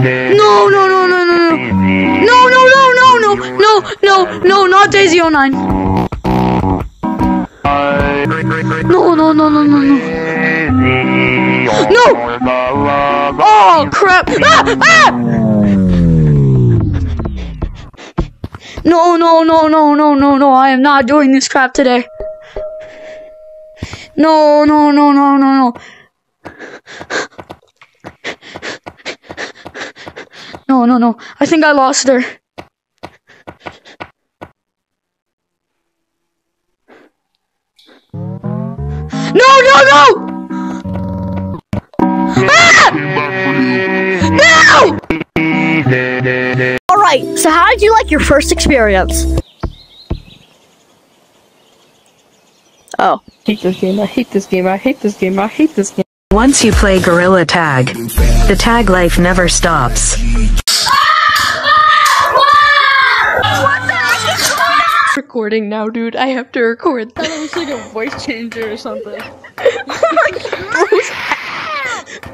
No, no, no, no, no, no. No, no, no, no, no, no, no, no, not Daisy 09. No, no, no, no, no, no. No! Oh, crap! Ah! Ah! No, no, no, no, no, no, no, I am not doing this crap today. No, no, no, no, no, no. No, no, no. I think I lost her. No, no, no! Ah! No! Alright, so how did you like your first experience? Oh. hate this game, I hate this game, I hate this game, I hate this game. Once you play Gorilla Tag, the tag life never stops. Recording now, dude. I have to record. That was like a voice changer or something.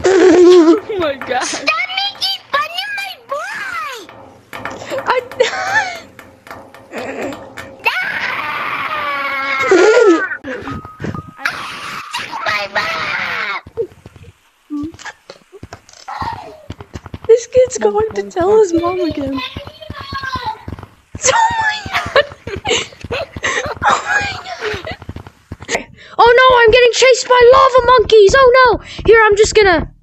oh my god. Stop making fun of my boy! I. This kid's going to tell his mom again. Oh my god. Oh my god. Oh no, I'm getting chased by lava monkeys! Oh no! Here, I'm just gonna.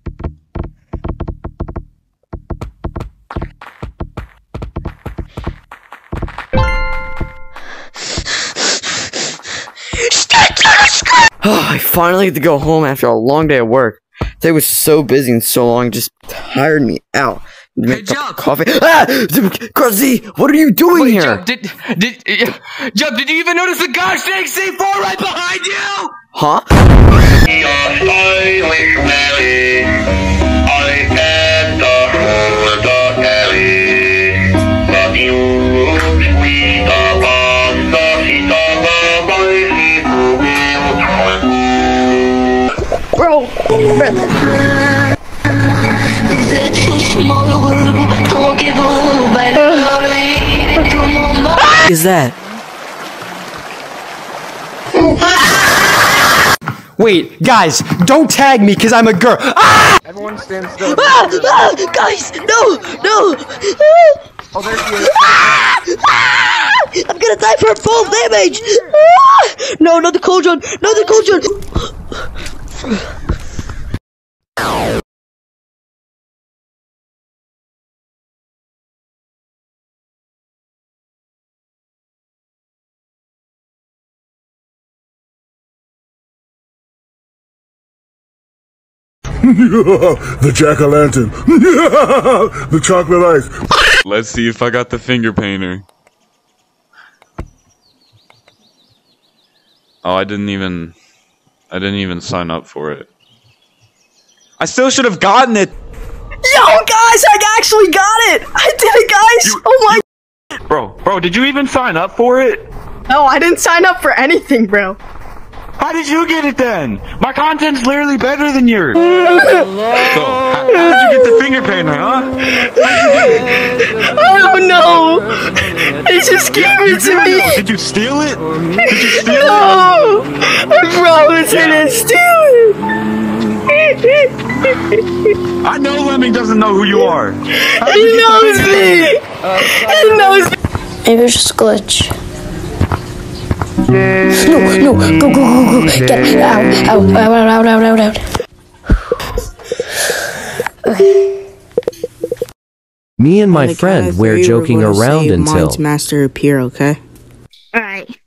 Oh, I finally get to go home after a long day at work. Today was so busy and so long, just tired me out. Make a cup coffee. Ah! Krusty, what are you doing Wait, here? Jump, did, did, uh, Jump, did you even notice the gosh dang C4 right behind you? Huh? Bro. Is that? Wait, guys, don't tag me because I'm a girl. Ah! Everyone stand still. Ah! Ah! Guys! No! No! Oh, there she is. Ah! I'm gonna die from full damage! Ah! No, not the cauldron! Not the cauldron! the jack o' lantern. the chocolate ice. Let's see if I got the finger painter. Oh, I didn't even. I didn't even sign up for it. I still should have gotten it! Yo, guys, I actually got it! I did it, guys! oh my. Bro, bro, did you even sign up for it? No, I didn't sign up for anything, bro. How did you get it then? My content's literally better than yours. so, how, how did you get the finger painter, huh? I don't know. They just gave You it to me. know. Did you steal it? Did you steal it? No, I promise I didn't steal it. I know Lemming doesn't know who you are. How did He knows me. He knows me. Maybe it's just a glitch. No, no, go, go, go, go. Get out, out, out, out, out, out, out. Me and my On friend of were joking gonna around until. Minds Master appear, okay? Alright.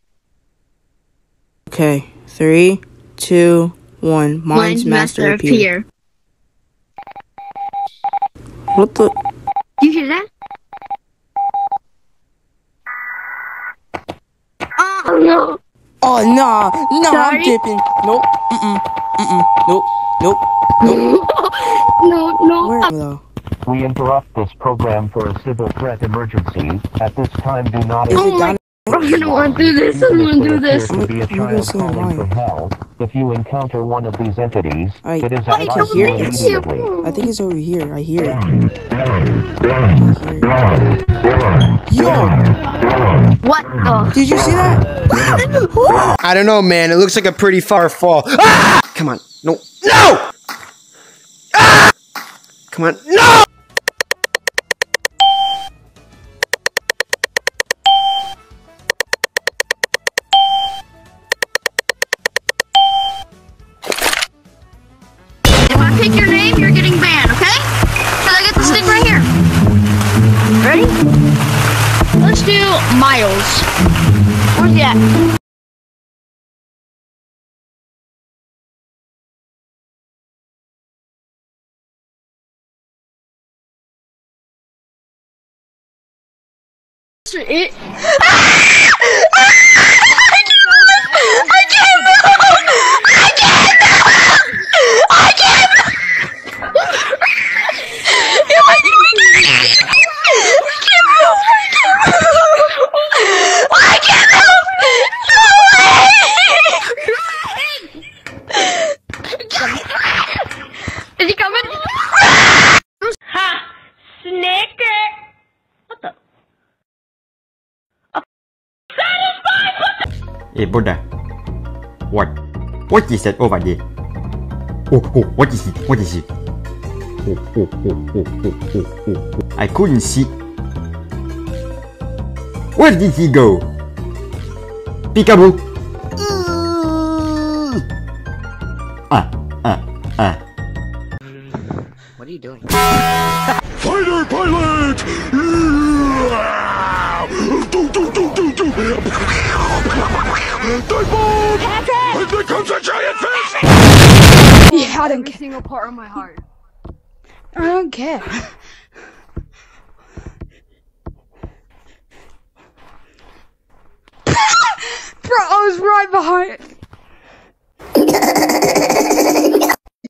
Okay. Three, two, one. Minds, Master, appear. What the? You hear that? Oh no! Oh nah, nah, Sorry? I'm dipping. Nope. Mm-mm. Mm-mm. Nope. Nope. Nope. No, no. Where though? We interrupt this program for a civil threat emergency. At this time, do not. Is it oh down? I'm gonna want to do this. I'm gonna do this. to be a child calling from hell. If you encounter one of these entities, it is I can hear you it. immediately. I think it's over here. I hear it. What the? Did you see that? I don't know, man. It looks like a pretty far fall. Ah! Come on. No. No! Ah! Come on. No! Where's he Hey, Buddha. What? What is that over there? Oh, oh, what is it? What is it? Oh, oh, oh, oh, oh, oh, oh, oh. I couldn't see. Where did he go? Peekaboo! Ah, ah, ah. What are you doing? Fighter pilot! Do, do, do, do, do. Dive bomb! And there comes a giant fish! I don't Every single part of my heart. I don't care. Bro, I was right behind.